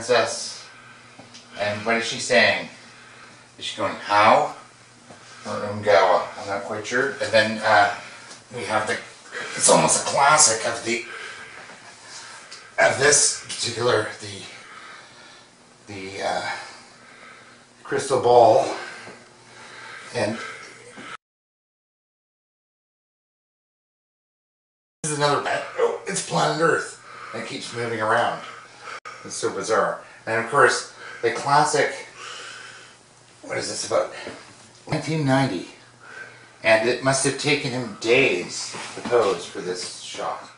princess. And what is she saying? Is she going how? Or Umgawa? I'm not quite sure. And then uh, we have the. It's almost a classic of the. Of this particular the. The uh, crystal ball. And this is another. Oh, it's planet Earth. And it keeps moving around. It's so bizarre. And of course, the classic. What is this about? 1990. And it must have taken him days to pose for this shot.